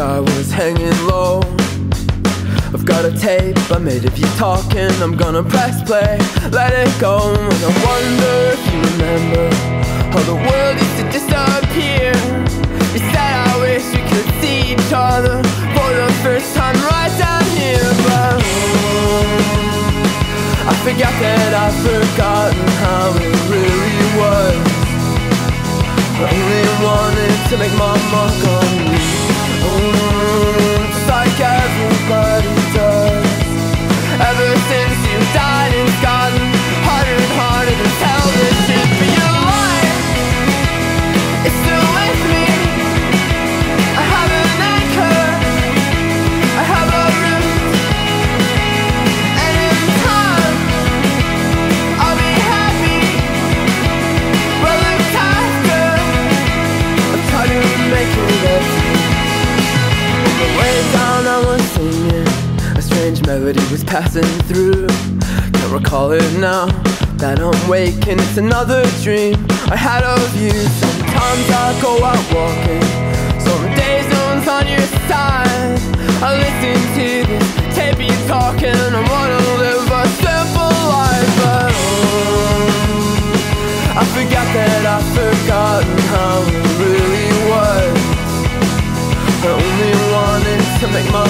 I was hanging low. I've got a tape I made of you talking. I'm gonna press play, let it go. And I wonder if you remember how the world used to disappear. You said I wish we could see each other for the first time right down here, but I forget that I've forgotten how it to make my mark on you. Melody was passing through. Can't recall it now. That I'm waking, it's another dream I had of you. Sometimes I go out walking. Some days no one's on your side. I listen to this tape you talking. I wanna live a simple life, but oh, I forget that I've forgotten how it really was. I only wanted to make my